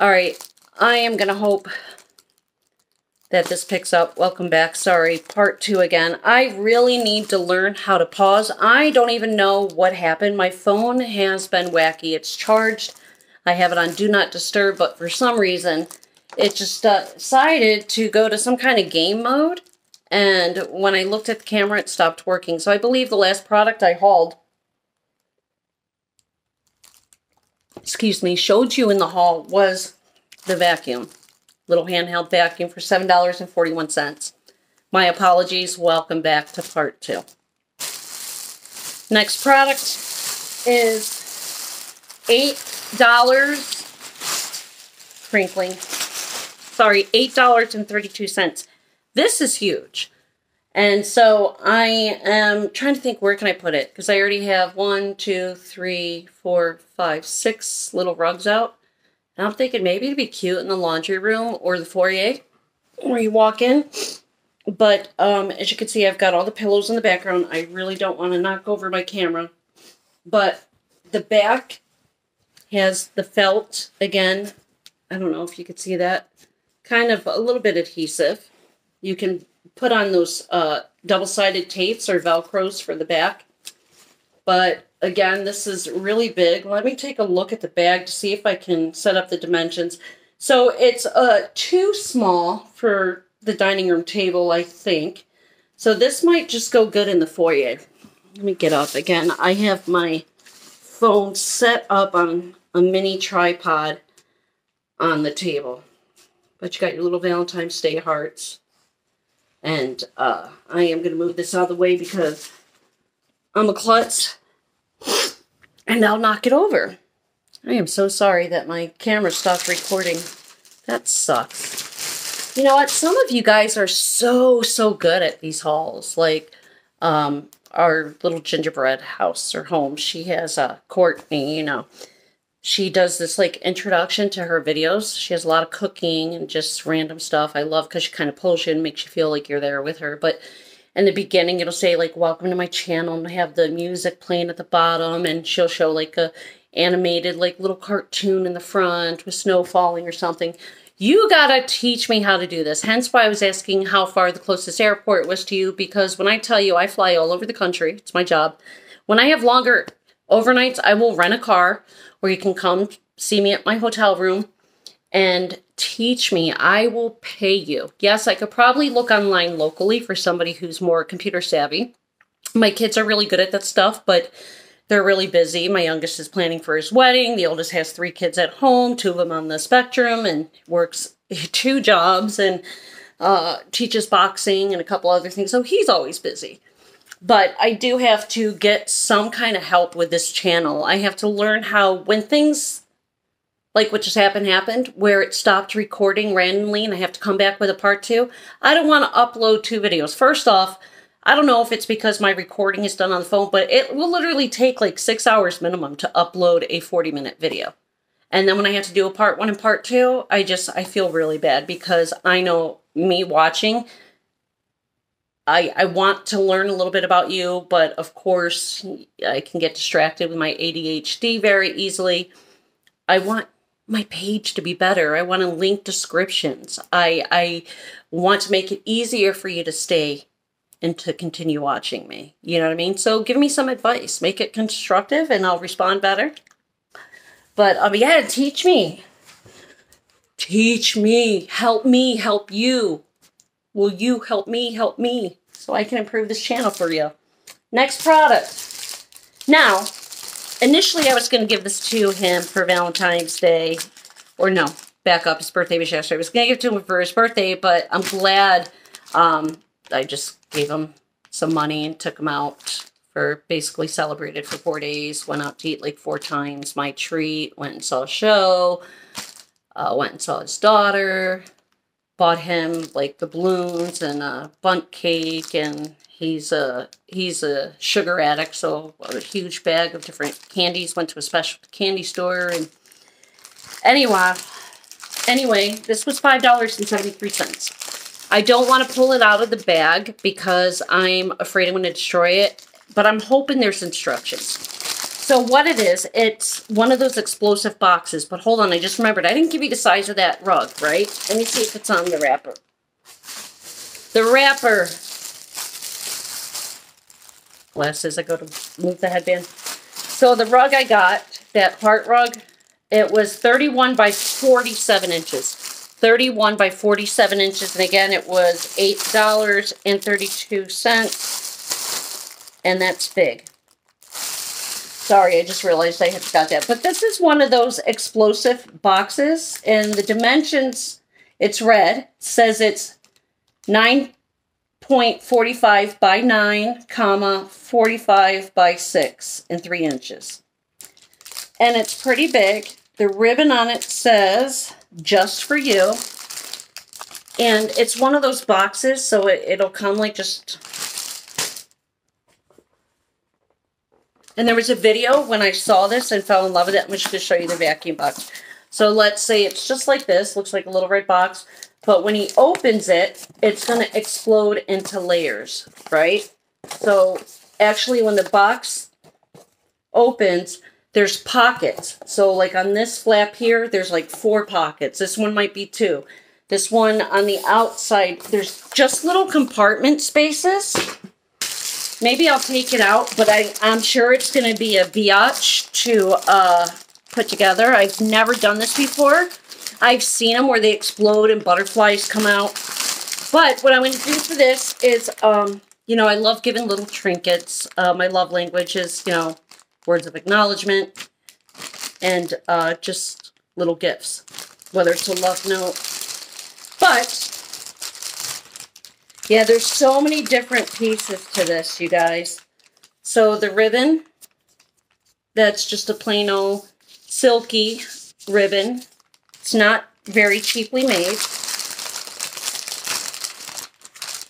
All right, I am going to hope that this picks up. Welcome back. Sorry, part two again. I really need to learn how to pause. I don't even know what happened. My phone has been wacky. It's charged. I have it on Do Not Disturb, but for some reason, it just uh, decided to go to some kind of game mode. And when I looked at the camera, it stopped working. So I believe the last product I hauled excuse me, showed you in the haul was the vacuum. Little handheld vacuum for $7.41. My apologies. Welcome back to part two. Next product is $8 crinkling. Sorry, $8.32. This is huge. And so I am trying to think where can I put it because I already have one, two, three, four, five, six little rugs out. And I'm thinking maybe it'd be cute in the laundry room or the foyer where you walk in. But um, as you can see, I've got all the pillows in the background. I really don't want to knock over my camera. But the back has the felt again. I don't know if you could see that. Kind of a little bit adhesive. You can put on those uh, double-sided tapes or Velcros for the back. But again, this is really big. Let me take a look at the bag to see if I can set up the dimensions. So it's uh, too small for the dining room table, I think. So this might just go good in the foyer. Let me get up again. I have my phone set up on a mini tripod on the table. But you got your little Valentine's Day hearts. And uh, I am going to move this out of the way because I'm a klutz. And I'll knock it over. I am so sorry that my camera stopped recording. That sucks. You know what? Some of you guys are so, so good at these hauls. Like, um, our little gingerbread house or home. She has a Courtney, you know she does this like introduction to her videos. She has a lot of cooking and just random stuff. I love because she kind of pulls you and makes you feel like you're there with her. But in the beginning, it'll say like, welcome to my channel and have the music playing at the bottom. And she'll show like a animated like little cartoon in the front with snow falling or something. You gotta teach me how to do this. Hence why I was asking how far the closest airport was to you. Because when I tell you I fly all over the country, it's my job. When I have longer overnights, I will rent a car where you can come see me at my hotel room and teach me. I will pay you. Yes, I could probably look online locally for somebody who's more computer savvy. My kids are really good at that stuff, but they're really busy. My youngest is planning for his wedding. The oldest has three kids at home, two of them on the spectrum, and works two jobs and uh, teaches boxing and a couple other things. So he's always busy. But I do have to get some kind of help with this channel. I have to learn how, when things like what just happened happened, where it stopped recording randomly and I have to come back with a part two, I don't want to upload two videos. First off, I don't know if it's because my recording is done on the phone, but it will literally take like six hours minimum to upload a 40 minute video. And then when I have to do a part one and part two, I just, I feel really bad because I know me watching, I, I want to learn a little bit about you, but of course, I can get distracted with my ADHD very easily. I want my page to be better. I want to link descriptions. I, I want to make it easier for you to stay and to continue watching me. You know what I mean? So give me some advice. Make it constructive and I'll respond better. But um, yeah, teach me. Teach me. Help me help you. Will you help me help me? so I can improve this channel for you. Next product. Now, initially I was going to give this to him for Valentine's Day. Or no, back up. His birthday was yesterday. I was going to give it to him for his birthday, but I'm glad um, I just gave him some money and took him out for basically celebrated for four days. Went out to eat like four times. My treat. Went and saw a show. Uh, went and saw his daughter bought him like the balloons and a Bundt cake and he's a he's a sugar addict so a huge bag of different candies went to a special candy store and anyway anyway this was five dollars and 73 cents. I don't want to pull it out of the bag because i'm afraid i'm going to destroy it but i'm hoping there's instructions So what it is, it's one of those explosive boxes. But hold on, I just remembered. I didn't give you the size of that rug, right? Let me see if it's on the wrapper. The wrapper. Glasses, I go to move the headband. So the rug I got, that heart rug, it was 31 by 47 inches. 31 by 47 inches. And again, it was $8.32. And that's big. Sorry, I just realized I had got that. But this is one of those explosive boxes. And the dimensions, it's red. says it's 9.45 by 9, comma, 45 by 6 and 3 inches. And it's pretty big. The ribbon on it says, just for you. And it's one of those boxes, so it, it'll come like just And there was a video when I saw this and fell in love with it. I'm just going to show you the vacuum box. So let's say it's just like this. Looks like a little red box. But when he opens it, it's going to explode into layers, right? So actually when the box opens, there's pockets. So like on this flap here, there's like four pockets. This one might be two. This one on the outside, there's just little compartment spaces Maybe I'll take it out, but I, I'm sure it's going to be a biatch to uh, put together. I've never done this before. I've seen them where they explode and butterflies come out. But what I'm going to do for this is, um, you know, I love giving little trinkets. Uh, my love language is, you know, words of acknowledgement and uh, just little gifts, whether it's a love note. But yeah, there's so many different pieces to this, you guys. So the ribbon, that's just a plain old silky ribbon. It's not very cheaply made.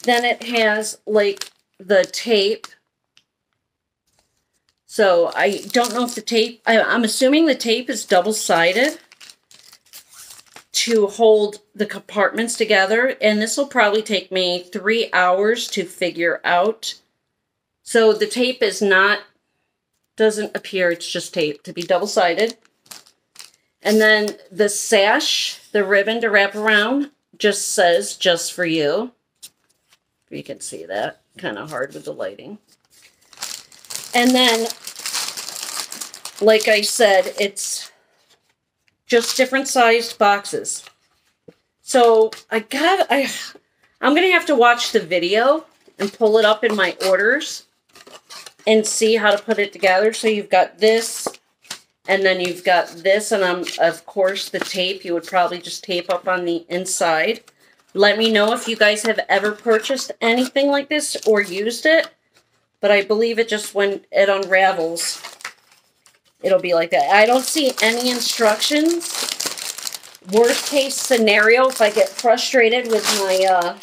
Then it has like the tape. So I don't know if the tape, I, I'm assuming the tape is double-sided to hold the compartments together. And this will probably take me three hours to figure out. So the tape is not, doesn't appear, it's just tape to be double-sided. And then the sash, the ribbon to wrap around, just says, just for you. You can see that. Kind of hard with the lighting. And then, like I said, it's just different sized boxes. So I got, I, I'm going to have to watch the video and pull it up in my orders and see how to put it together. So you've got this and then you've got this and I'm, of course the tape you would probably just tape up on the inside. Let me know if you guys have ever purchased anything like this or used it. But I believe it just when it unravels it'll be like that. I don't see any instructions. Worst case scenario, if I get frustrated with my uh,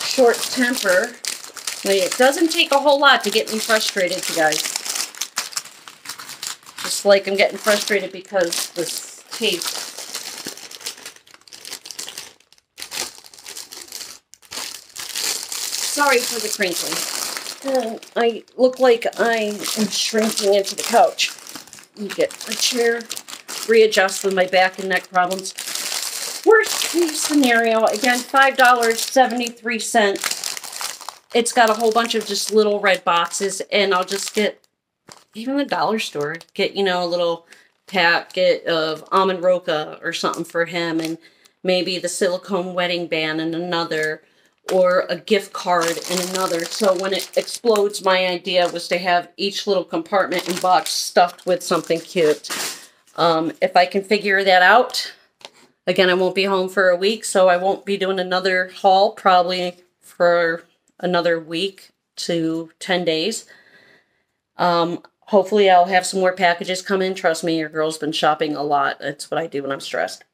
short temper, it doesn't take a whole lot to get me frustrated, you guys. Just like I'm getting frustrated because this tape Sorry for the crinkling. Uh, I look like I am shrinking into the couch get a chair, readjust with my back and neck problems. Worst case scenario, again, $5.73. It's got a whole bunch of just little red boxes, and I'll just get, even the dollar store, get, you know, a little packet of almond roca or something for him, and maybe the silicone wedding band and another, or a gift card in another. So when it explodes, my idea was to have each little compartment and box stuffed with something cute. Um, if I can figure that out, again, I won't be home for a week, so I won't be doing another haul probably for another week to 10 days. Um, hopefully I'll have some more packages come in. Trust me, your girl's been shopping a lot. That's what I do when I'm stressed.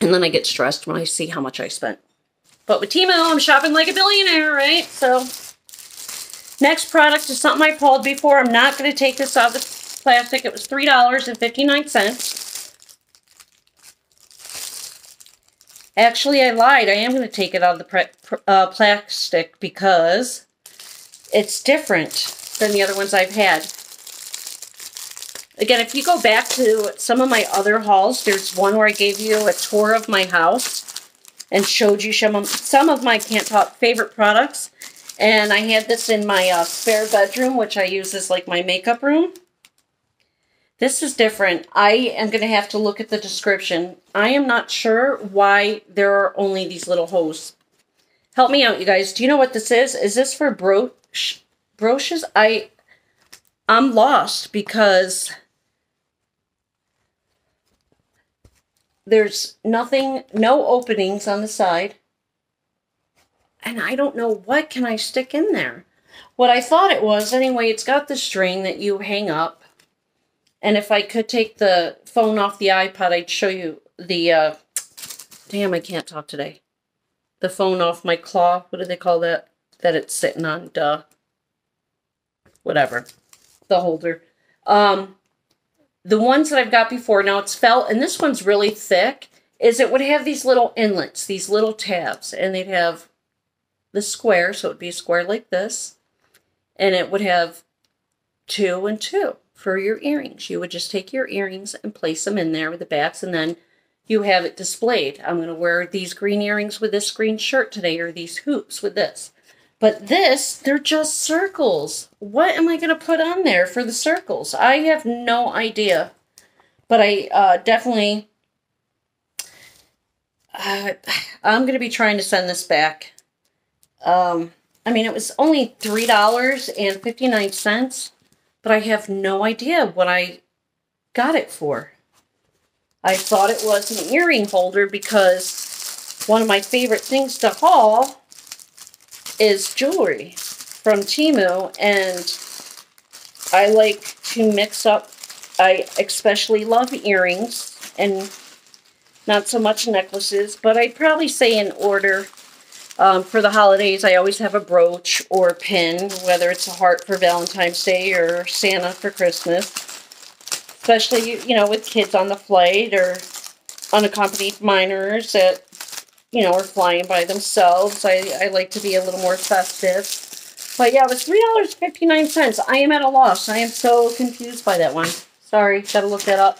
And then I get stressed when I see how much I spent. But with Temu, I'm shopping like a billionaire, right? So, next product is something I pulled before. I'm not going to take this out of the plastic. It was $3.59. Actually, I lied. I am going to take it out of the uh, plastic because it's different. than the other ones I've had. Again, if you go back to some of my other hauls, there's one where I gave you a tour of my house and showed you some of, some of my Can't Talk favorite products. And I had this in my uh, spare bedroom, which I use as like my makeup room. This is different. I am going to have to look at the description. I am not sure why there are only these little holes. Help me out, you guys. Do you know what this is? Is this for brooch, brooches? I, I'm lost because there's nothing, no openings on the side. And I don't know what can I stick in there. What I thought it was, anyway, it's got the string that you hang up and if I could take the phone off the iPod, I'd show you the, uh, damn, I can't talk today. The phone off my claw. What do they call that? That it's sitting on, duh. Whatever. The holder. Um, the ones that I've got before, now it's felt, and this one's really thick, is it would have these little inlets, these little tabs, and they'd have the square, so it would be a square like this, and it would have two and two for your earrings. You would just take your earrings and place them in there with the backs and then you have it displayed. I'm going to wear these green earrings with this green shirt today or these hoops with this. But this, they're just circles. What am I going to put on there for the circles? I have no idea. But I uh, definitely, uh, I'm going to be trying to send this back. Um, I mean, it was only $3.59 but I have no idea what I got it for. I thought it was an earring holder because one of my favorite things to haul is jewelry from Temu and I like to mix up, I especially love earrings and not so much necklaces, but I'd probably say in order um, for the holidays, I always have a brooch or a pin, whether it's a heart for Valentine's Day or Santa for Christmas. Especially, you know, with kids on the flight or unaccompanied minors that, you know, are flying by themselves. I, I like to be a little more festive. But yeah, it was $3.59. I am at a loss. I am so confused by that one. Sorry, gotta look that up.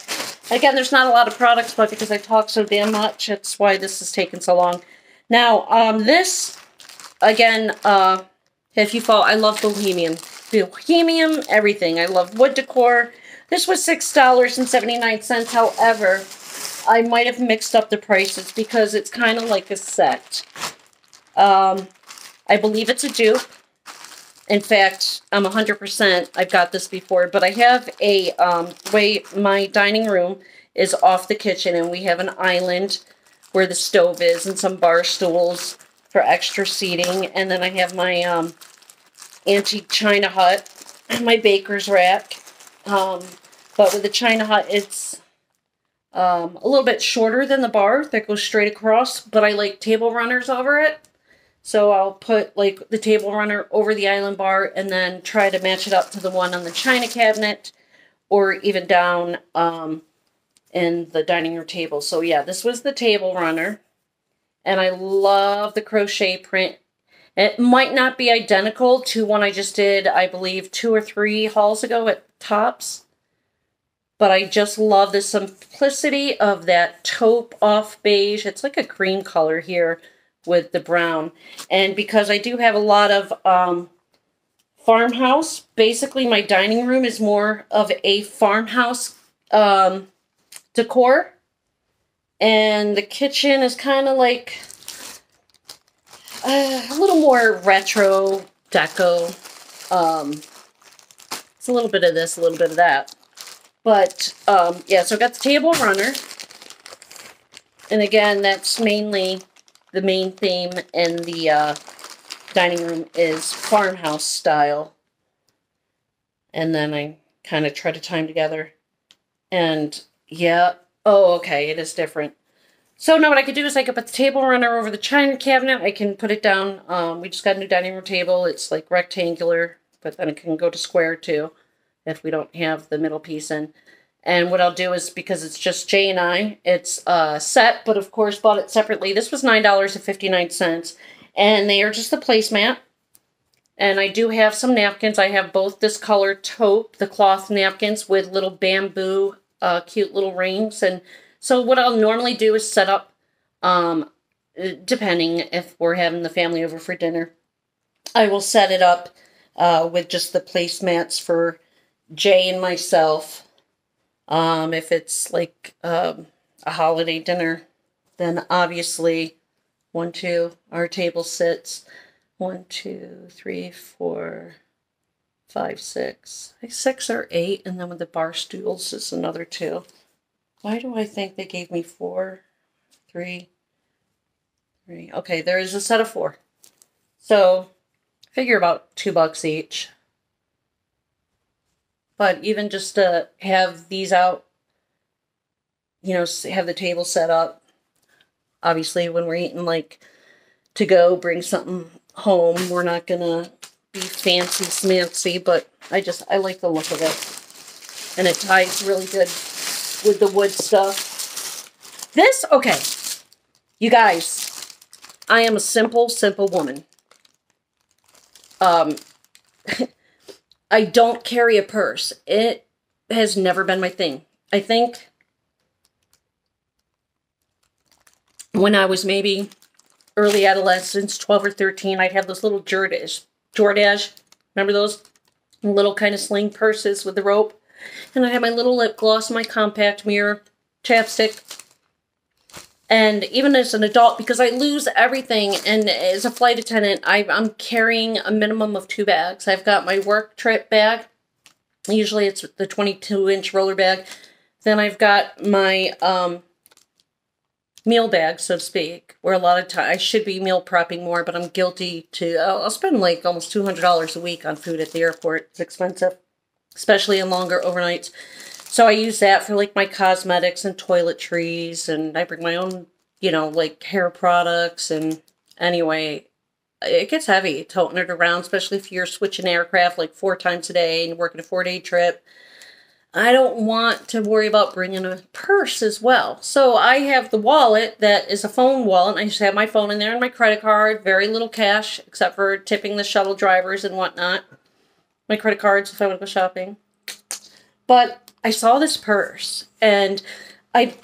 Again, there's not a lot of products, but because I talk so damn much, that's why this is taking so long. Now, um, this, again, uh, if you follow, I love Bohemian. Bohemian, everything. I love wood decor. This was $6.79. However, I might have mixed up the prices because it's kind of like a set. Um, I believe it's a dupe. In fact, I'm 100%, I've got this before, but I have a, um, way my dining room is off the kitchen and we have an island where the stove is and some bar stools for extra seating. And then I have my um, antique China hutch, and my baker's rack. Um, but with the China hutch, it's um, a little bit shorter than the bar that goes straight across, but I like table runners over it. So I'll put like the table runner over the island bar and then try to match it up to the one on the china cabinet or even down um, in the dining room table. So yeah, this was the table runner. And I love the crochet print. It might not be identical to one I just did, I believe, two or three hauls ago at Tops. But I just love the simplicity of that taupe off beige. It's like a cream color here with the brown. And because I do have a lot of um, farmhouse, basically my dining room is more of a farmhouse um, decor. And the kitchen is kind of like uh, a little more retro deco. Um, it's a little bit of this, a little bit of that. But, um, yeah, so I've got the table runner. And again, that's mainly the main theme in the uh, dining room is farmhouse style. And then I kind of try to time together. And yeah. Oh, okay. It is different. So now what I could do is I could put the table runner over the china cabinet. I can put it down. Um, we just got a new dining room table. It's like rectangular, but then it can go to square too if we don't have the middle piece in. And what I'll do is, because it's just J and I, it's uh, set, but of course bought it separately. This was $9.59, and they are just the placemat. And I do have some napkins. I have both this color taupe, the cloth napkins with little bamboo, uh, cute little rings. And so what I'll normally do is set up, um, depending if we're having the family over for dinner, I will set it up uh, with just the placemats for Jay and myself. Um, if it's like um, a holiday dinner, then obviously one, two, our table sits one, two, three, four, five, six. Six or eight, and then with the bar stools is another two. Why do I think they gave me four, three, three? Okay, there is a set of four. So figure about two bucks each. But even just to have these out, you know, have the table set up. Obviously, when we're eating like to go, bring something home. We're not gonna be fancy smancy, but I just I like the look of it. And it ties really good with the wood stuff. This, okay. You guys, I am a simple, simple woman. Um I don't carry a purse. It has never been my thing. I think when I was maybe early adolescence, 12 or 13, I'd have those little Jordache. Jordache, remember those? Little kind of sling purses with the rope. And I had my little lip gloss, my compact mirror, chapstick. And even as an adult, because I lose everything, and as a flight attendant, I, I'm carrying a minimum of two bags. I've got my work trip bag. Usually it's the 22 inch roller bag. Then I've got my um, meal bag, so to speak, where a lot of time I should be meal prepping more, but I'm guilty to. I'll, I'll spend like almost two hundred dollars a week on food at the airport. It's expensive, especially in longer overnights. So I use that for like my cosmetics and toiletries, and I bring my own, you know, like hair products. And anyway, it gets heavy toting it around, especially if you're switching aircraft like four times a day and working a four day trip. I don't want to worry about bringing a purse as well. So I have the wallet that is a phone wallet. I just have my phone in there and my credit card. Very little cash except for tipping the shuttle drivers and whatnot. My credit cards if I want to go shopping. But I saw this purse and I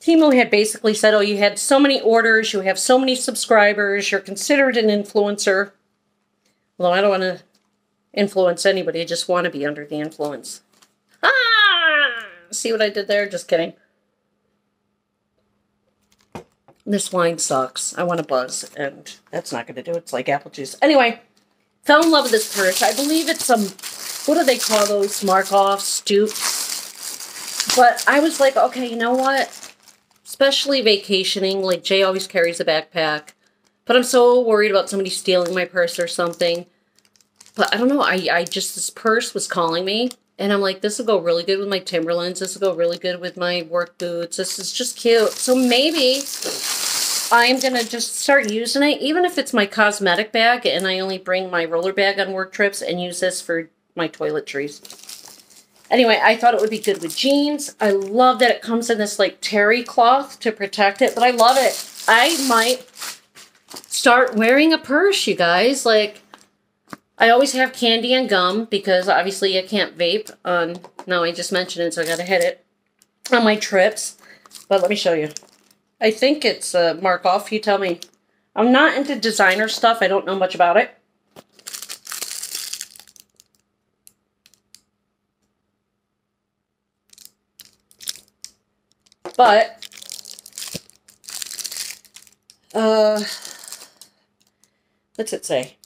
Temu had basically said, oh, you had so many orders, you have so many subscribers, you're considered an influencer. Although I don't want to influence anybody, I just want to be under the influence. Ah! See what I did there? Just kidding. This wine sucks. I want to buzz, and that's not going to do it. It's like apple juice. Anyway, fell in love with this purse. I believe it's some, what do they call those? Markoff stoops. But I was like, okay, you know what? Especially vacationing. Like, Jay always carries a backpack. But I'm so worried about somebody stealing my purse or something. But I don't know. I, I just, this purse was calling me. And I'm like, this will go really good with my Timberlands. This will go really good with my work boots. This is just cute. So maybe I'm going to just start using it, even if it's my cosmetic bag and I only bring my roller bag on work trips and use this for my toiletries. Anyway, I thought it would be good with jeans. I love that it comes in this like terry cloth to protect it, but I love it. I might start wearing a purse, you guys. Like, I always have candy and gum because obviously I can't vape on, no, I just mentioned it, so I gotta hit it on my trips. But let me show you. I think it's a mark off. you tell me. I'm not into designer stuff, I don't know much about it. But, uh, what's it say?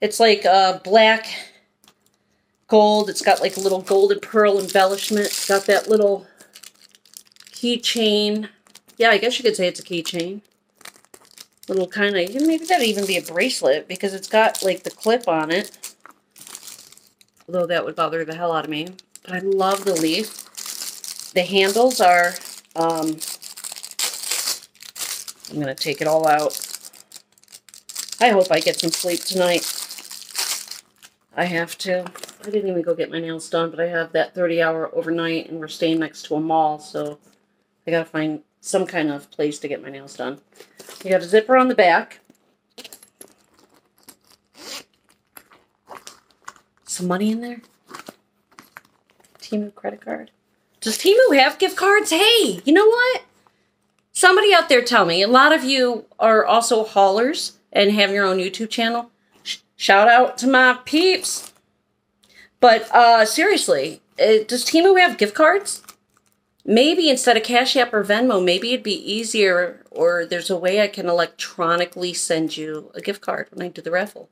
It's like uh, black gold. It's got like a little golden pearl embellishment. It's got that little keychain. Yeah, I guess you could say it's a keychain. Little kind of, maybe that'd even be a bracelet because it's got like the clip on it. Although that would bother the hell out of me. But I love the leaf. The handles are, um, I'm going to take it all out. I hope I get some sleep tonight. I have to. I didn't even go get my nails done, but I have that 30 hour overnight and we're staying next to a mall, so I gotta find some kind of place to get my nails done. You got a zipper on the back. Some money in there. Temu credit card. Does Temu have gift cards? Hey, you know what? Somebody out there tell me. A lot of you are also haulers and have your own YouTube channel. Sh shout out to my peeps. But uh, seriously, uh, does Temu have gift cards? Maybe instead of Cash App or Venmo, maybe it'd be easier or there's a way I can electronically send you a gift card when I do the raffle.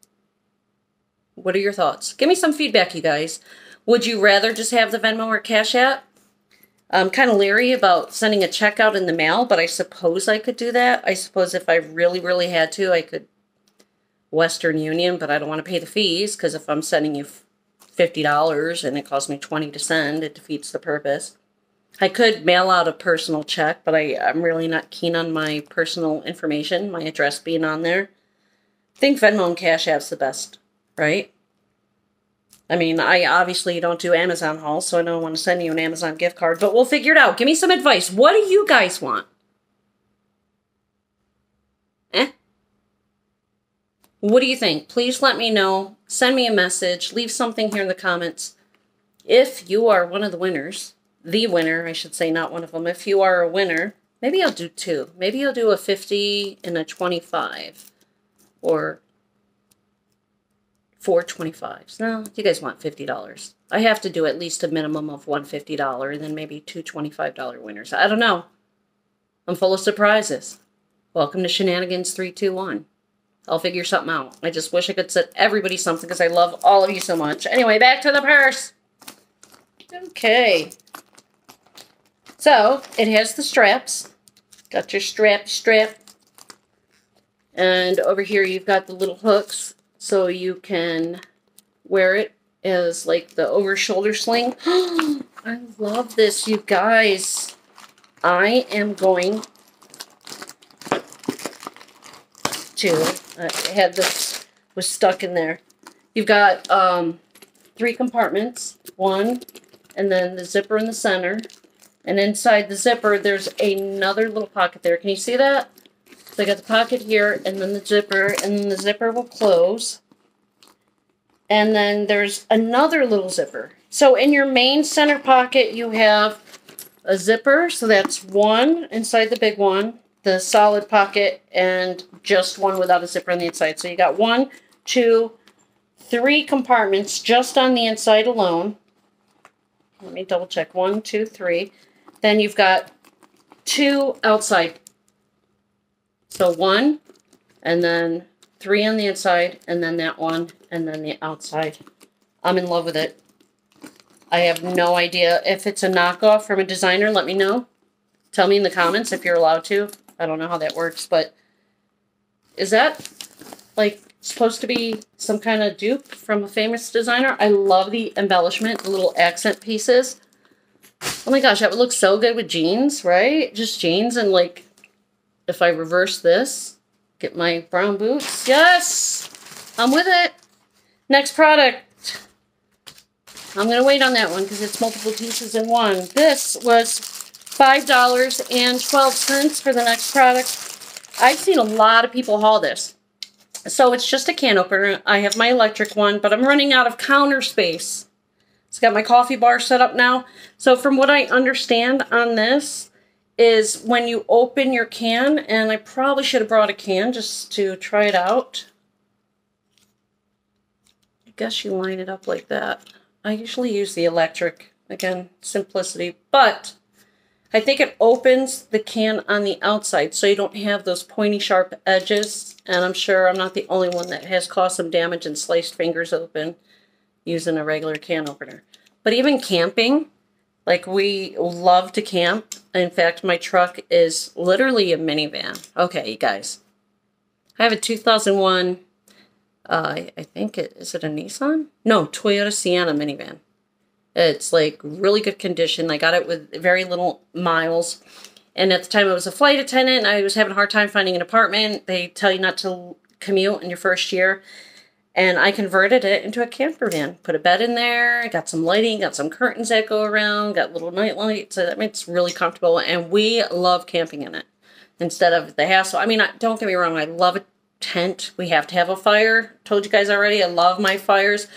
What are your thoughts? Give me some feedback, you guys. Would you rather just have the Venmo or Cash App? I'm kind of leery about sending a check out in the mail, but I suppose I could do that. I suppose if I really, really had to, I could Western Union, but I don't want to pay the fees because if I'm sending you $50 and it costs me 20 to send, it defeats the purpose. I could mail out a personal check, but I, I'm really not keen on my personal information, my address being on there. I think Venmo and Cash App's the best, right? I mean, I obviously don't do Amazon hauls, so I don't want to send you an Amazon gift card, but we'll figure it out. Give me some advice. What do you guys want? Eh? What do you think? Please let me know. Send me a message. Leave something here in the comments. If you are one of the winners, the winner, I should say, not one of them. If you are a winner, maybe I'll do two. Maybe I'll do a 50 and a 25. Or four 25s. No, you guys want $50. I have to do at least a minimum of one $50 and then maybe two $25 winners. I don't know. I'm full of surprises. Welcome to Shenanigans 321. I'll figure something out. I just wish I could set everybody something because I love all of you so much. Anyway, back to the purse. Okay. So, it has the straps. Got your strap strap. And over here you've got the little hooks so you can wear it as like the over shoulder sling. I love this, you guys. I am going to, I had this, was stuck in there. You've got um, three compartments, one, and then the zipper in the center. And inside the zipper, there's another little pocket there. Can you see that? So I got the pocket here, and then the zipper, and then the zipper will close. And then there's another little zipper. So in your main center pocket, you have a zipper. So that's one inside the big one the solid pocket and just one without a zipper on the inside. So you got one, two, three compartments just on the inside alone. Let me double check. One, two, three. Then you've got two outside. So one, and then three on the inside, and then that one, and then the outside. I'm in love with it. I have no idea if it's a knockoff from a designer. Let me know. Tell me in the comments if you're allowed to. I don't know how that works, but is that like supposed to be some kind of dupe from a famous designer? I love the embellishment, the little accent pieces. Oh my gosh, that would look so good with jeans, right? Just jeans and like, if I reverse this, get my brown boots. Yes! I'm with it. Next product. I'm going to wait on that one because it's multiple pieces in one. This was $5.12 for the next product. I've seen a lot of people haul this. So it's just a can opener. I have my electric one, but I'm running out of counter space. It's got my coffee bar set up now. So from what I understand on this is when you open your can, and I probably should have brought a can just to try it out. I guess you line it up like that. I usually use the electric. Again, simplicity. But I think it opens the can on the outside so you don't have those pointy sharp edges. And I'm sure I'm not the only one that has caused some damage and sliced fingers open using a regular can opener. But even camping, like we love to camp. In fact, my truck is literally a minivan. Okay, you guys. I have a 2001, uh, I think it, is it a Nissan? No, Toyota Sienna minivan. It's like really good condition. I got it with very little miles. And at the time I was a flight attendant. I was having a hard time finding an apartment. They tell you not to commute in your first year. And I converted it into a camper van. Put a bed in there, got some lighting, got some curtains that go around, got little night lights. So that makes really comfortable. And we love camping in it instead of the hassle. I mean, don't get me wrong, I love a tent. We have to have a fire. Told you guys already, I love my fires.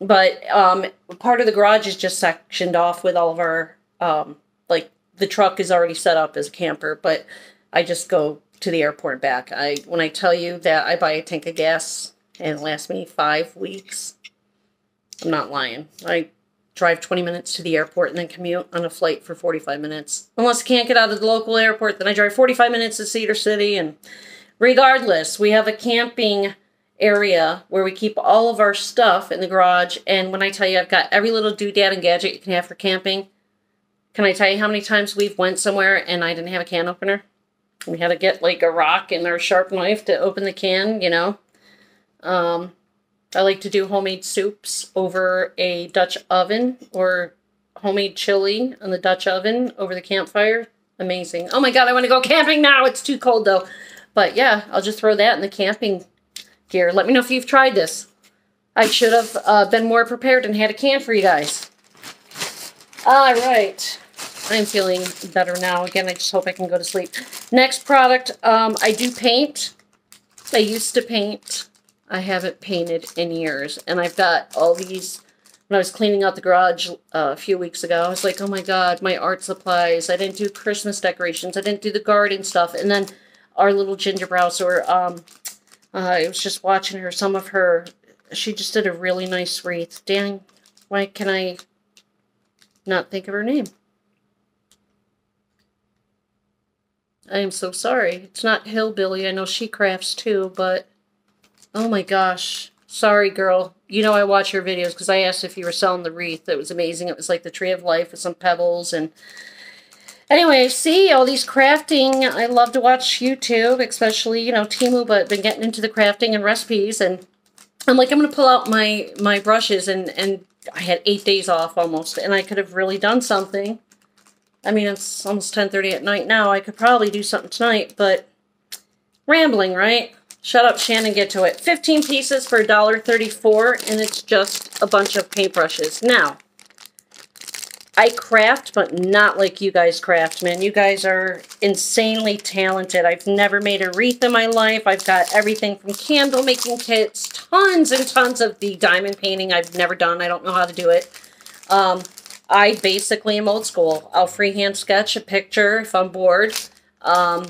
But um, part of the garage is just sectioned off with all of our, um, like, the truck is already set up as a camper. But I just go to the airport back. I When I tell you that I buy a tank of gas and it lasts me five weeks, I'm not lying. I drive 20 minutes to the airport and then commute on a flight for 45 minutes. Unless I can't get out of the local airport, then I drive 45 minutes to Cedar City. And regardless, we have a camping area where we keep all of our stuff in the garage. And when I tell you I've got every little doodad and gadget you can have for camping, can I tell you how many times we've went somewhere and I didn't have a can opener? We had to get like a rock and our sharp knife to open the can, you know. Um, I like to do homemade soups over a Dutch oven or homemade chili on the Dutch oven over the campfire. Amazing. Oh my god, I want to go camping now. It's too cold though. But yeah, I'll just throw that in the camping gear. Let me know if you've tried this. I should have uh, been more prepared and had a can for you guys. All right. I'm feeling better now. Again, I just hope I can go to sleep. Next product, um, I do paint. I used to paint. I haven't painted in years. And I've got all these, when I was cleaning out the garage uh, a few weeks ago, I was like, oh my god, my art supplies. I didn't do Christmas decorations. I didn't do the garden stuff. And then our little ginger browser, um, uh, I was just watching her, some of her, she just did a really nice wreath. Dang, why can I not think of her name? I am so sorry. It's not Hillbilly. I know she crafts too, but oh my gosh. Sorry, girl. You know I watch your videos because I asked if you were selling the wreath. It was amazing. It was like the tree of life with some pebbles and anyway, see all these crafting. I love to watch YouTube, especially, you know, Temu, but been getting into the crafting and recipes and I'm like, I'm going to pull out my, my brushes and, and I had eight days off almost and I could have really done something I mean, it's almost 10.30 at night now. I could probably do something tonight, but rambling, right? Shut up, Shannon, get to it. 15 pieces for $1.34, and it's just a bunch of paintbrushes. Now, I craft, but not like you guys craft, man. You guys are insanely talented. I've never made a wreath in my life. I've got everything from candle making kits, tons and tons of the diamond painting I've never done. I don't know how to do it. Um, I basically am old school. I'll freehand sketch a picture if I'm bored. Um,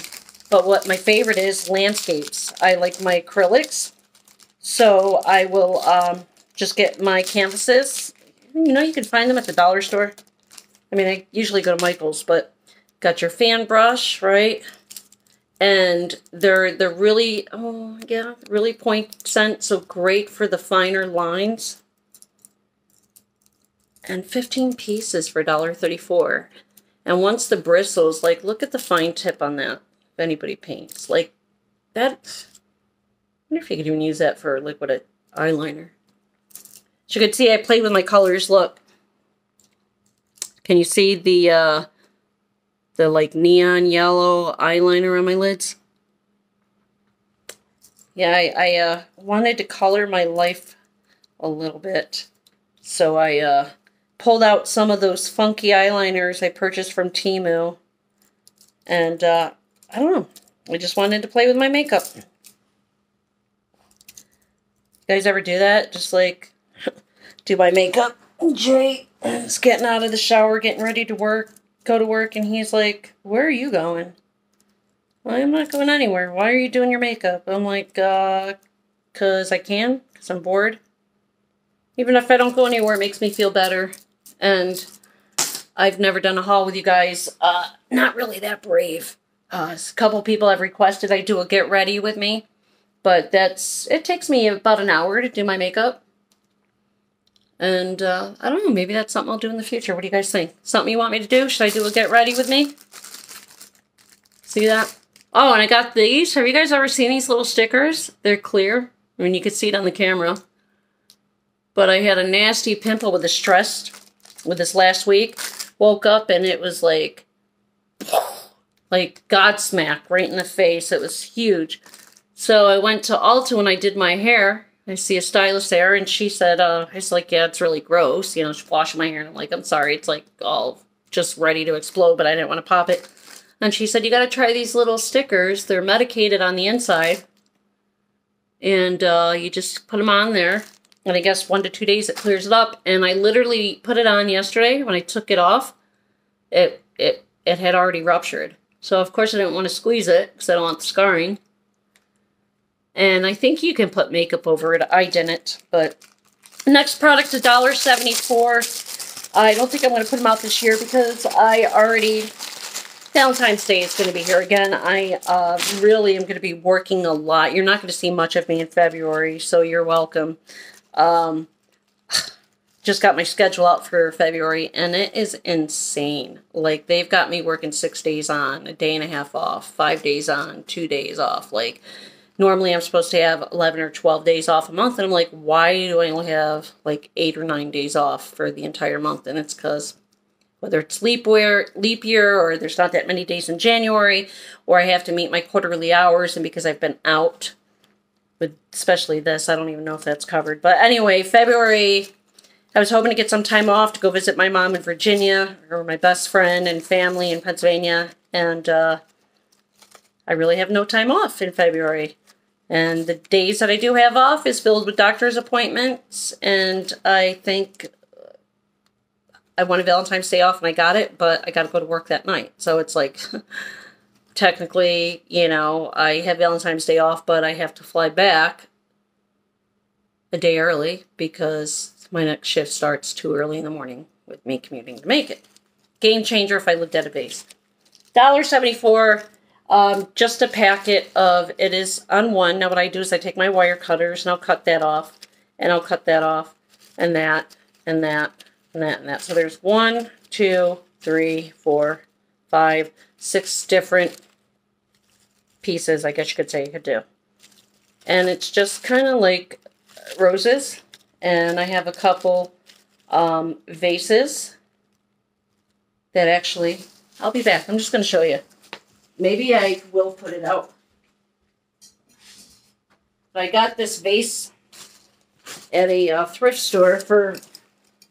but what my favorite is landscapes. I like my acrylics. So I will um, just get my canvases. You know, you can find them at the dollar store. I mean, I usually go to Michael's, but got your fan brush, right? And they're they're really, oh yeah, really point scent, so great for the finer lines and 15 pieces for $1.34. And once the bristles, like, look at the fine tip on that, if anybody paints. Like, that, I wonder if you could even use that for liquid eyeliner. As you can see, I played with my colors. Look. Can you see the, uh, the, like, neon yellow eyeliner on my lids? Yeah, I, I uh, wanted to color my life a little bit. So I, uh, pulled out some of those funky eyeliners I purchased from Temu. And, uh, I don't know. I just wanted to play with my makeup. You guys ever do that? Just like, do my makeup. Jay is getting out of the shower, getting ready to work, go to work, and he's like, where are you going? Well, I'm not going anywhere. Why are you doing your makeup? I'm like, uh, because I can, because I'm bored. Even if I don't go anywhere, it makes me feel better. And I've never done a haul with you guys. Uh, not really that brave. A couple people have requested I do a get ready with me. But that's, it takes me about an hour to do my makeup. And uh, I don't know, maybe that's something I'll do in the future. What do you guys think? Something you want me to do? Should I do a get ready with me? See that? Oh, and I got these. Have you guys ever seen these little stickers? They're clear. I mean, you can see it on the camera. But I had a nasty pimple with a stress with this last week. Woke up and it was like, like Godsmack right in the face. It was huge. So I went to Ulta when I did my hair. I see a stylist there, and she said, uh, "It's like, yeah, it's really gross." You know, she's washing my hair, and I'm like, "I'm sorry, it's like all just ready to explode, but I didn't want to pop it." And she said, "You got to try these little stickers. They're medicated on the inside, and uh, you just put them on there, and I guess one to two days it clears it up." And I literally put it on yesterday. When I took it off, it it it had already ruptured. So of course I didn't want to squeeze it because I don't want the scarring. And I think you can put makeup over it. I didn't, but next product is $1.74. I don't think I'm going to put them out this year because I already, Valentine's Day is going to be here again. I uh, really am going to be working a lot. You're not going to see much of me in February, so you're welcome. Um, just got my schedule out for February and it is insane. Like they've got me working six days on, a day and a half off, five days on, two days off. Like normally I'm supposed to have 11 or 12 days off a month. And I'm like, why do I only have like eight or nine days off for the entire month? And it's because whether it's leap year, leap year or there's not that many days in January, or I have to meet my quarterly hours. And because I've been out with especially this, I don't even know if that's covered. But anyway, February, I was hoping to get some time off to go visit my mom in Virginia or my best friend and family in Pennsylvania. And uh, I really have no time off in February. And the days that I do have off is filled with doctor's appointments. And I think I wanted Valentine's Day off and I got it, but I got to go to work that night. So it's like, technically, you know, I have Valentine's Day off, but I have to fly back a day early because my next shift starts too early in the morning with me commuting to make it. Game changer if I lived at a base. $1.74 um, just a packet of, it is on one. Now what I do is I take my wire cutters and I'll cut that off. And I'll cut that off. And that, and that, and that, and that. So there's one, two, three, four, five, six different pieces, I guess you could say you could do. And it's just kind of like roses. And I have a couple um, vases that actually, I'll be back. I'm just going to show you. Maybe I will put it out. I got this vase at a uh, thrift store for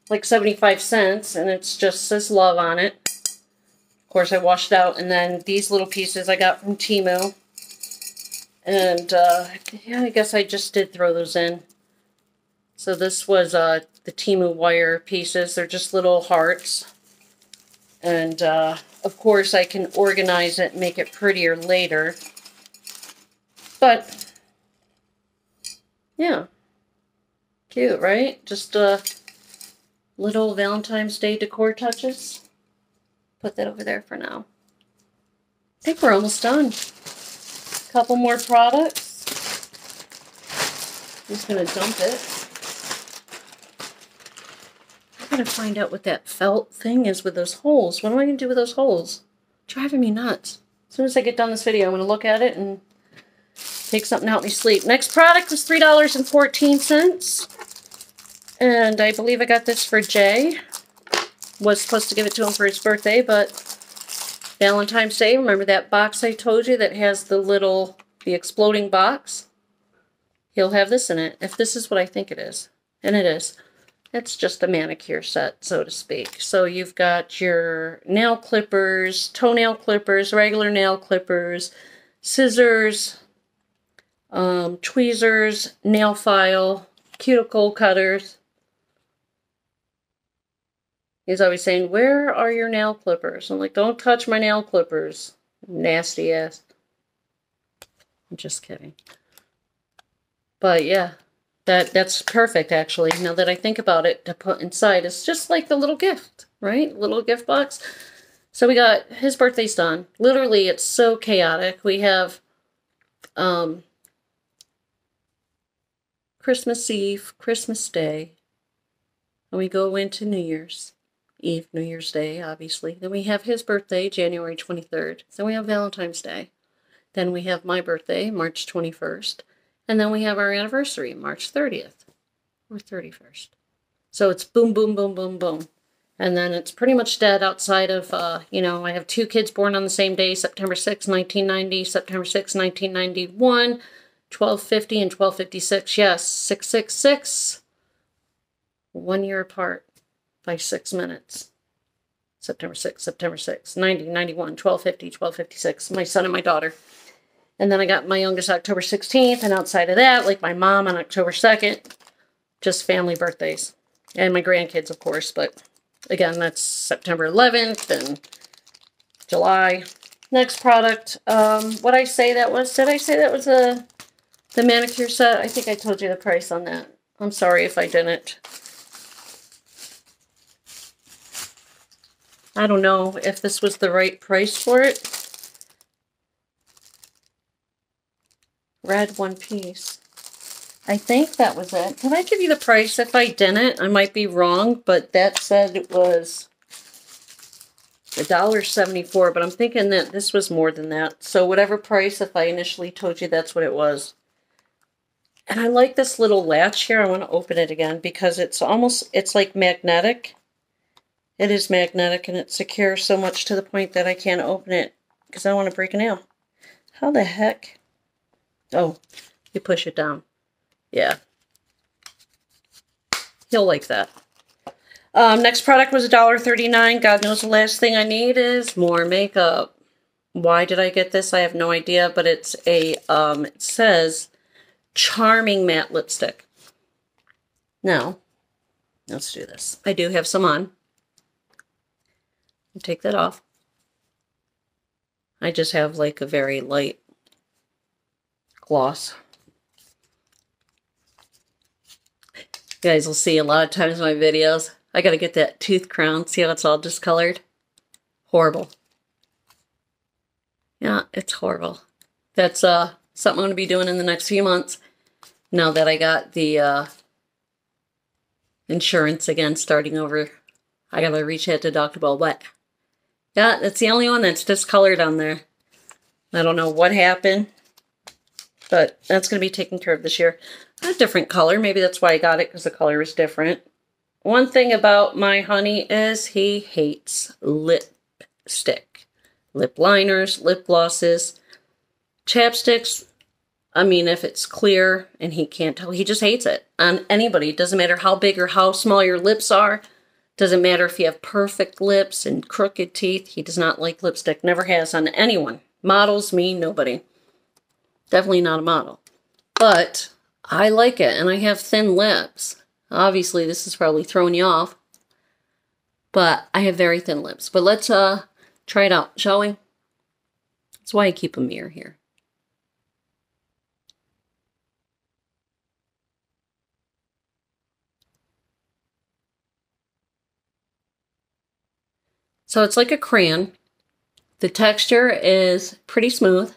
like 75 cents and it's just says love on it. Of course I washed it out and then these little pieces I got from Temu. And uh, yeah, I guess I just did throw those in. So this was uh, the Temu wire pieces. They're just little hearts. And uh, of course, I can organize it, make it prettier later. But, yeah. Cute, right? Just uh, little Valentine's Day decor touches. Put that over there for now. I think we're almost done. Couple more products. I'm Just to dump it. Gotta find out what that felt thing is with those holes. What am I gonna do with those holes? Driving me nuts. As soon as I get done this video, I'm gonna look at it and take something help me sleep. Next product was $3.14. And I believe I got this for Jay. Was supposed to give it to him for his birthday, but Valentine's Day, remember that box I told you that has the little, the exploding box? He'll have this in it, if this is what I think it is. And it is. It's just a manicure set, so to speak. So you've got your nail clippers, toenail clippers, regular nail clippers, scissors, um, tweezers, nail file, cuticle cutters. He's always saying, where are your nail clippers? I'm like, don't touch my nail clippers. Nasty ass. I'm just kidding. But yeah, that that's perfect actually. Now that i think about it to put inside it's just like the little gift right? Little gift box. So we got his birthday's done. Literally it's so chaotic. We have um christmas eve christmas day. And we go into new year's eve new year's day obviously. Then we have his birthday january 23rd then we have valentine's day. Then we have my birthday march 21st and then we have our anniversary, March 30th or 31st. So it's boom, boom, boom, boom, boom. And then it's pretty much dead outside of, uh, you know, I have two kids born on the same day, September 6, 1990, September 6, 1991, 1250 and 1256. Yes, 666. One year apart by six minutes. September 6, September 6, 90, 91, 1250, 1256. My son and my daughter. And then I got my youngest October 16th. And outside of that, like my mom on October 2nd, just family birthdays. And my grandkids, of course. But again, that's September 11th and July. Next product. Um, what I say that was? Did I say that was a the manicure set? I think I told you the price on that. I'm sorry if I didn't. I don't know if this was the right price for it. Red one piece. I think that was it. Did I give you the price? If I didn't, I might be wrong, but that said it was $1.74, but I'm thinking that this was more than that. So whatever price, if I initially told you that's what it was. And I like this little latch here. I want to open it again because it's almost, it's like magnetic. It is magnetic and it's secure so much to the point that I can't open it because I don't want to break a nail. How the heck? Oh, you push it down. Yeah. He'll like that. Um, next product was $1.39. God knows the last thing I need is more makeup. Why did I get this? I have no idea, but it's a, um, it says Charming Matte Lipstick. Now, let's do this. I do have some on. Take that off. I just have like a very light gloss. You guys will see a lot of times my videos, I gotta get that tooth crown. See how it's all discolored? Horrible. Yeah, it's horrible. That's uh something I'm gonna be doing in the next few months. Now that I got the uh, insurance again starting over, I gotta reach out to deductible. But yeah, that's the only one that's discolored on there. I don't know what happened, but that's going to be taken care of this year. A different color. Maybe that's why I got it, because the color is different. One thing about my honey is he hates lipstick. Lip liners, lip glosses, chapsticks. I mean, if it's clear and he can't tell, he just hates it on anybody. It doesn't matter how big or how small your lips are. Doesn't matter if you have perfect lips and crooked teeth. He does not like lipstick. Never has on anyone. Models, me, nobody. Definitely not a model. But I like it, and I have thin lips. Obviously, this is probably throwing you off. But I have very thin lips. But let's uh try it out, shall we? That's why I keep a mirror here. So it's like a crayon. The texture is pretty smooth.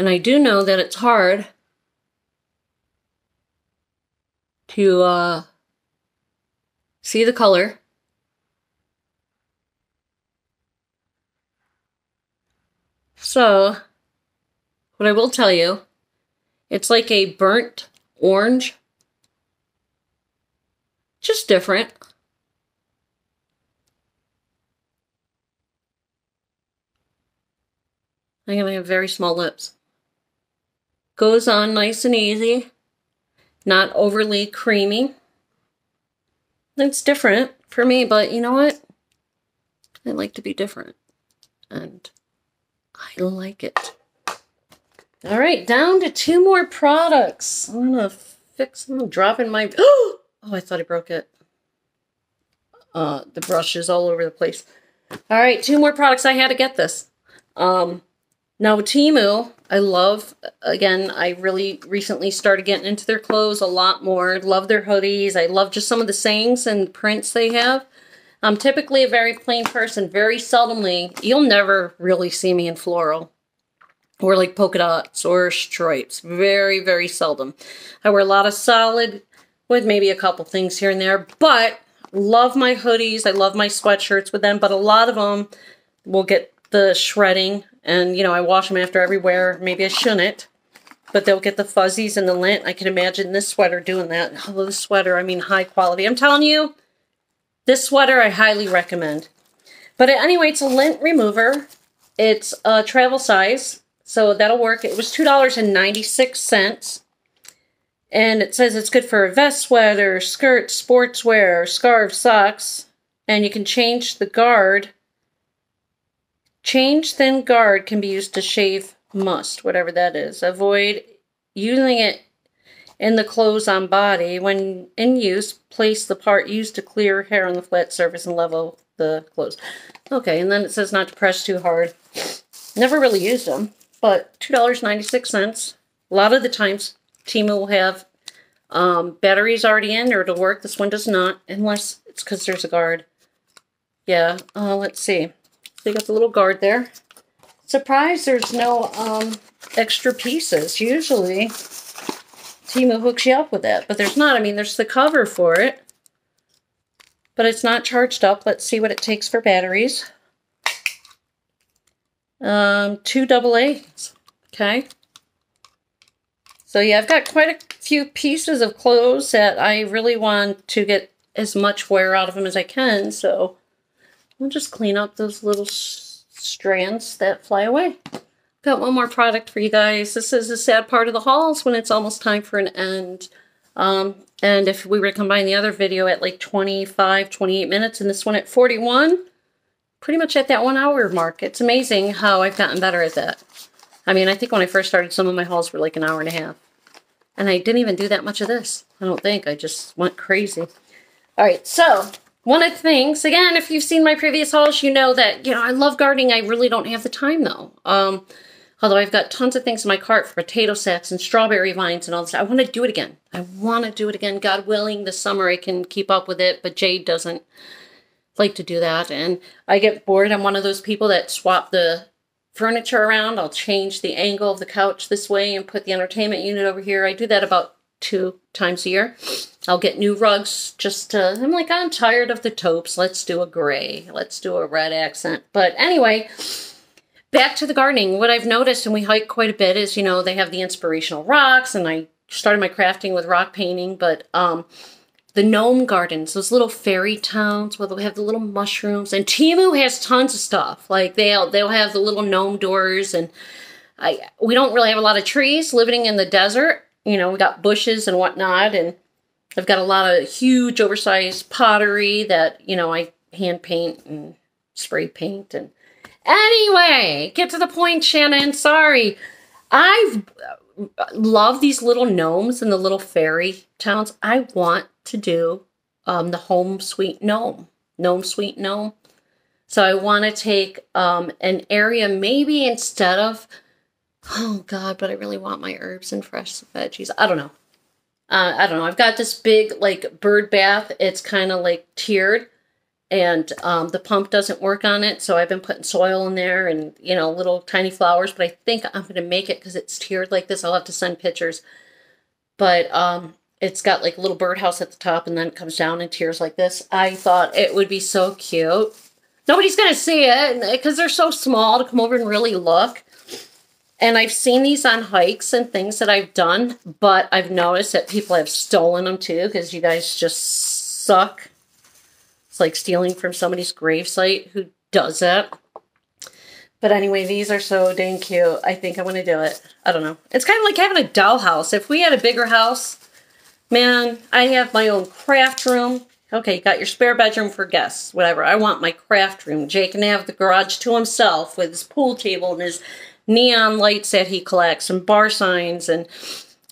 And I do know that it's hard to uh, see the color. So, what I will tell you, it's like a burnt orange. Just different. I'm going to have very small lips. Goes on nice and easy. Not overly creamy. It's different for me, but you know what? I like to be different. And I like it. All right, down to two more products. I'm to fix them. I'm dropping my... Oh, I thought I broke it. Uh, the brush is all over the place. All right, two more products. I had to get this. Um, now, Temu, I love, again, I really recently started getting into their clothes a lot more. Love their hoodies. I love just some of the sayings and prints they have. I'm typically a very plain person. Very seldomly, you'll never really see me in floral or like polka dots or stripes. Very, very seldom. I wear a lot of solid with maybe a couple things here and there, but love my hoodies. I love my sweatshirts with them, but a lot of them will get the shredding and, you know, I wash them after every wear. Maybe I shouldn't. But they'll get the fuzzies and the lint. I can imagine this sweater doing that. Although the sweater, I mean high quality. I'm telling you, this sweater I highly recommend. But anyway, it's a lint remover. It's a travel size, so that'll work. It was $2.96. And it says it's good for a vest, sweater, skirt, sportswear, scarf, socks. And you can change the guard. Change thin guard can be used to shave must, whatever that is. Avoid using it in the clothes on body. When in use, place the part used to clear hair on the flat surface and level the clothes. Okay, and then it says not to press too hard. Never really used them, but $2.96. A lot of the times, Temu will have um, batteries already in or it'll work. This one does not, unless it's because there's a guard. Yeah, uh, let's see. They got the little guard there. Surprised there's no um, extra pieces. Usually, Temu hooks you up with that, but there's not. I mean, there's the cover for it, but it's not charged up. Let's see what it takes for batteries. Um, two double A's. Okay. So yeah, I've got quite a few pieces of clothes that I really want to get as much wear out of them as I can. So I'll just clean up those little strands that fly away. Got one more product for you guys. This is a sad part of the hauls when it's almost time for an end. Um, and if we were to combine the other video at like 25, 28 minutes and this one at 41, pretty much at that one hour mark. It's amazing how I've gotten better at that. I mean, I think when I first started, some of my hauls were like an hour and a half. And I didn't even do that much of this. I don't think. I just went crazy. All right, so one of the things, again, if you've seen my previous hauls, you know that, you know, I love gardening. I really don't have the time, though. Um, although I've got tons of things in my cart for potato sacks and strawberry vines and all this. I want to do it again. I want to do it again. God willing, this summer I can keep up with it, but Jade doesn't like to do that. And I get bored. I'm one of those people that swap the furniture around. I'll change the angle of the couch this way and put the entertainment unit over here. I do that about two times a year. I'll get new rugs just to, I'm like, I'm tired of the taupes. Let's do a gray. Let's do a red accent. But anyway, back to the gardening. What I've noticed, and we hike quite a bit, is, you know, they have the inspirational rocks, and I started my crafting with rock painting, but um, the gnome gardens, those little fairy towns where they'll have the little mushrooms. And Temu has tons of stuff. Like they'll they'll have the little gnome doors and I we don't really have a lot of trees living in the desert. You know, we got bushes and whatnot, and I've got a lot of huge oversized pottery that, you know, I hand paint and spray paint and anyway, get to the point, Shannon. Sorry. I've love these little gnomes and the little fairy towns. I want to do um, the home sweet gnome, gnome sweet gnome. So I want to take um, an area maybe instead of, oh God, but I really want my herbs and fresh veggies. I don't know. Uh, I don't know. I've got this big like bird bath. It's kind of like tiered and um, the pump doesn't work on it. So I've been putting soil in there and, you know, little tiny flowers, but I think I'm going to make it because it's tiered like this. I'll have to send pictures. But um, it's got like a little birdhouse at the top and then it comes down in tiers like this. I thought it would be so cute. Nobody's going to see it because they're so small to come over and really look. And I've seen these on hikes and things that I've done, but I've noticed that people have stolen them too because you guys just suck It's like stealing from somebody's gravesite who does that. But anyway, these are so dang cute. I think I'm going to do it. I don't know. It's kind of like having a dollhouse. If we had a bigger house, man, I have my own craft room. Okay, you got your spare bedroom for guests, whatever. I want my craft room. Jake can have the garage to himself with his pool table and his neon lights that he collects and bar signs and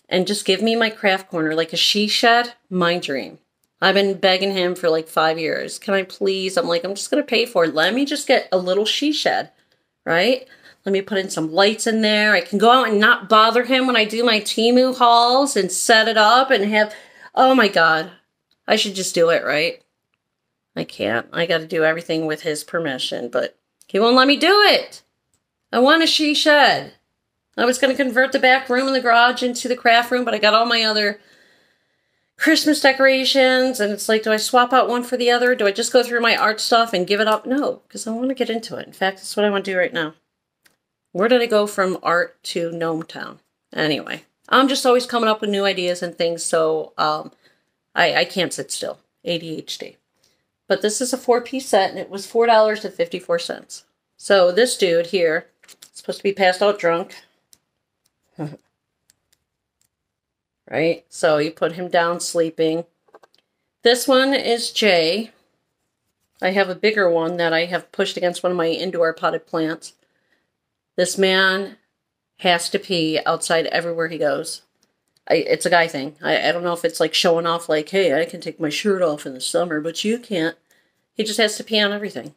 and just give me my craft corner like a she shed. My dream. I've been begging him for like five years. Can I please? I'm like, I'm just to pay for it. Let me just get a little she shed, right? Let me put in some lights in there. I can go out and not bother him when I do my Temu hauls and set it up and have, oh my God, I should just do it, right? I can't. I got to do everything with his permission, but he won't let me do it. I want a she shed. I was going to convert the back room in the garage into the craft room, but I got all my other Christmas decorations, and it's like, do I swap out one for the other? Do I just go through my art stuff and give it up? No, because I want to get into it. In fact, that's what I want to do right now. Where did I go from art to Gnome Town? Anyway, I'm just always coming up with new ideas and things, so um, I, I can't sit still. ADHD. but this is a four piece set and it was $4.54. So this dude here, supposed to be passed out drunk. right? So you put him down sleeping. This one is Jay. I have a bigger one that I have pushed against one of my indoor potted plants. This man has to pee outside everywhere he goes. I, it's a guy thing. I, I don't know if it's like showing off, like, hey, I can take my shirt off in the summer, but you can't. He just has to pee on everything.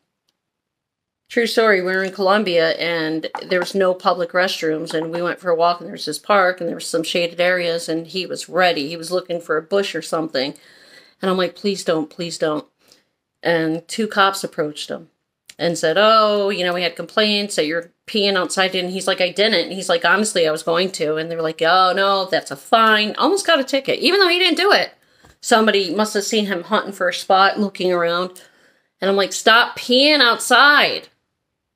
True story, we were in Colombia and there was no public restrooms and we went for a walk and there was this park and there was some shaded areas and he was ready. He was looking for a bush or something. And I'm like, please don't, please don't. And two cops approached him and said, oh, you know, we had complaints that you're peeing outside. And he's like, I didn't. And he's like, honestly, I was going to. And they're like, oh, no, that's a fine. Almost got a ticket, even though he didn't do it. Somebody must have seen him hunting for a spot, looking around. And I'm like, stop peeing outside.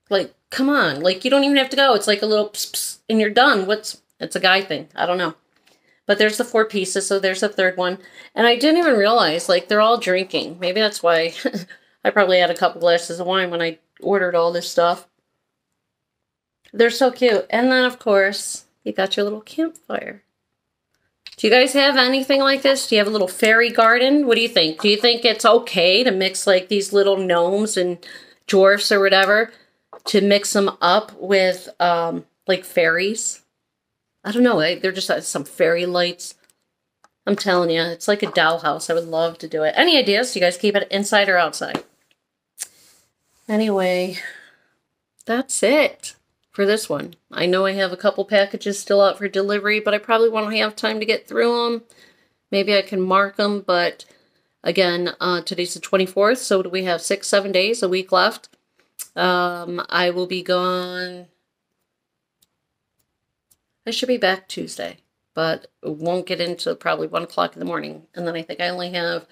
Like, come on. Like, you don't even have to go. It's like a little pss, pss, and you're done. What's, it's a guy thing. I don't know. But there's the four pieces, so there's the third one. And I didn't even realize, like, they're all drinking. Maybe that's why I probably had a couple glasses of wine when I ordered all this stuff. They're so cute. And then, of course, you got your little campfire. Do you guys have anything like this? Do you have a little fairy garden? What do you think? Do you think it's okay to mix, like, these little gnomes and dwarfs or whatever to mix them up with um, like fairies. I don't know. They're just uh, some fairy lights. I'm telling you, it's like a dollhouse. I would love to do it. Any ideas? You guys keep it inside or outside? Anyway, that's it for this one. I know I have a couple packages still out for delivery, but I probably won't have time to get through them. Maybe I can mark them, but again, uh, today's the 24th, so we have six, seven days, a week left? Um, I will be gone. I should be back Tuesday, but won't get into probably one o'clock in the morning. And then I think I only have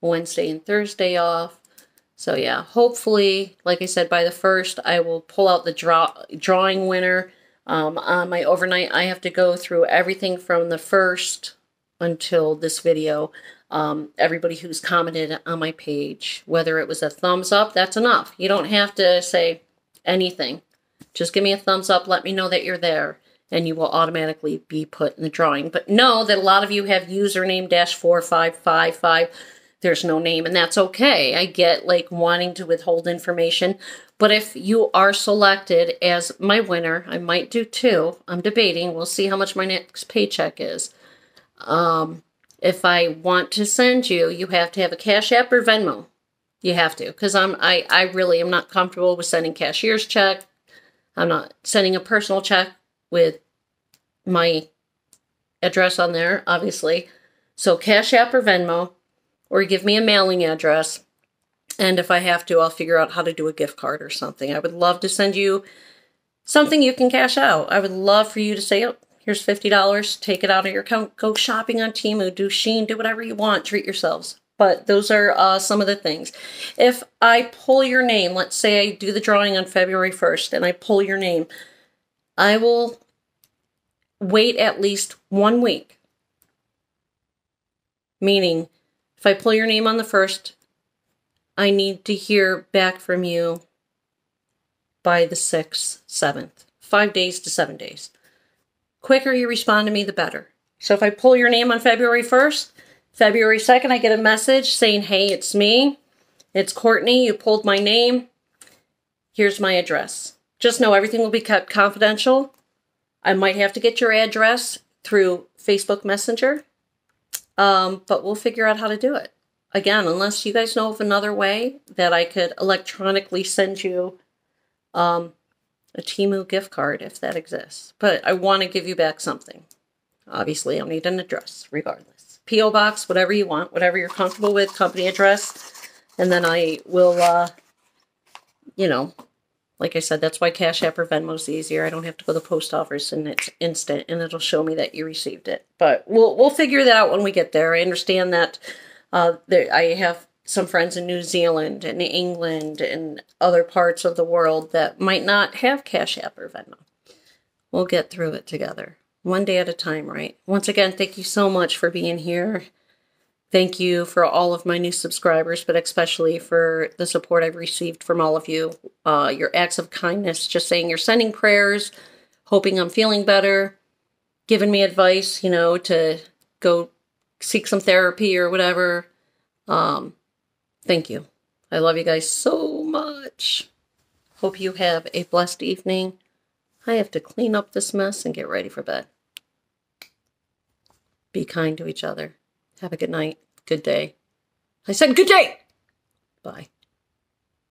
Wednesday and Thursday off. So yeah, hopefully, like I said, by the first, I will pull out the draw drawing winner. Um, on my overnight, I have to go through everything from the first until this video um, everybody who's commented on my page. Whether it was a thumbs up, that's enough. You don't have to say anything. Just give me a thumbs up. Let me know that you're there, and you will automatically be put in the drawing. But know that a lot of you have username dash four five five five. There's no name, and that's okay. I get like wanting to withhold information. But if you are selected as my winner, I might do two. I'm debating. We'll see how much my next paycheck is. Um, if I want to send you, you have to have a Cash App or Venmo. You have to, because I'm I, I really am not comfortable with sending cashier's check. I'm not sending a personal check with my address on there, obviously. So Cash App or Venmo, or give me a mailing address. And if I have to, I'll figure out how to do a gift card or something. I would love to send you something you can cash out. I would love for you to say, oh, Here's $50. Take it out of your account. Go shopping on Temu. Do Shein. Do whatever you want. Treat yourselves. But those are uh, some of the things. If I pull your name, let's say I do the drawing on February 1st and I pull your name, I will wait at least one week. Meaning, if I pull your name on the 1st, I need to hear back from you by the 6th, 7th. Five days to seven days quicker you respond to me, the better. So if I pull your name on February 1st, February 2nd, I get a message saying, hey, it's me. It's Courtney. You pulled my name. Here's my address. Just know everything will be kept confidential. I might have to get your address through Facebook Messenger, um, but we'll figure out how to do it. Again, unless you guys know of another way that I could electronically send you um, a Temu gift card if that exists. But I want to give you back something. Obviously, I'll need an address regardless. P.O. box, whatever you want, whatever you're comfortable with, company address. And then I will, uh, you know, like I said, that's why Cash App or Venmo is easier. I don't have to go to the post office and it's instant and it'll show me that you received it. But we'll we'll figure that out when we get there. I understand that uh, there, I have some friends in New Zealand and England and other parts of the world that might not have Cash App or Venmo. We'll get through it together, one day at a time, right? Once again, thank you so much for being here. Thank you for all of my new subscribers, but especially for the support I've received from all of you. Uh, your acts of kindness, just saying you're sending prayers, hoping I'm feeling better, giving me advice, you know, to go seek some therapy or whatever. Um, thank you. I love you guys so much. Hope you have a blessed evening. I have to clean up this mess and get ready for bed. Be kind to each other. Have a good night. Good day. I said good day. Bye.